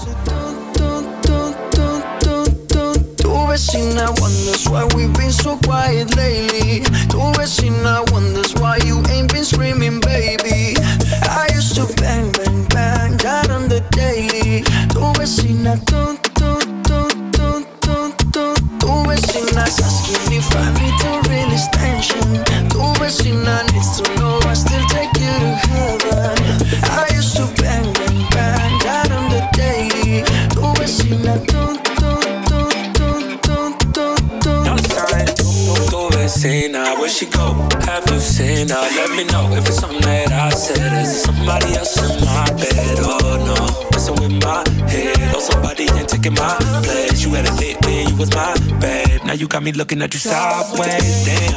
Tu vecina wonders why we've been so quiet lately. Tu vecina wonders why you ain't been screaming, baby. I used to bang, bang, bang, that on the daily. Tu vecina, don't, don't, don't, don't, don't. Tu vecina's asking if I need Tu vecina, where she go? Have you seen her? Let me know if it's something that I said. Is it somebody else in my bed? Oh no, messing with my head. Oh, somebody ain't taking my place. You had a date when you was my babe. Now you got me looking at you sideways. Damn,